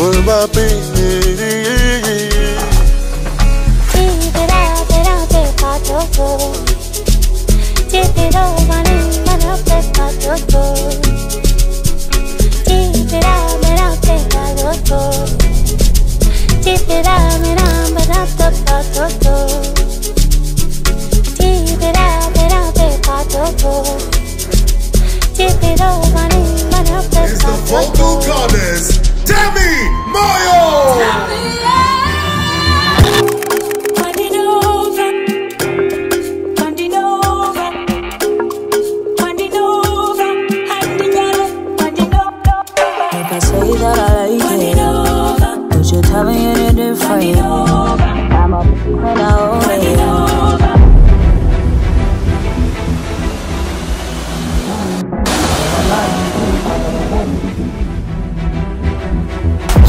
What about? I like it, would you tell me any different? I'm a when I own it.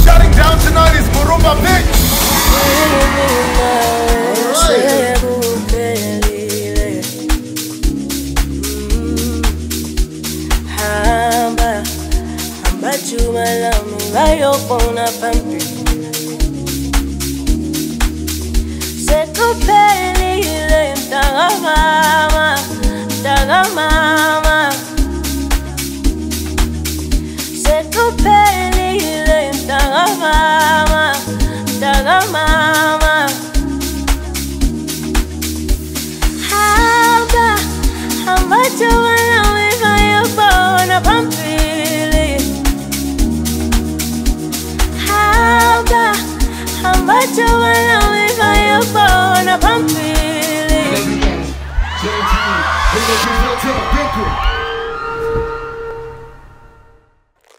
Shutting down tonight is Murumba Pitch. Juma lami ngayobona phambili sekuphelile mntakamama hamba juma lami ngayobona phambili Bring the people to the people.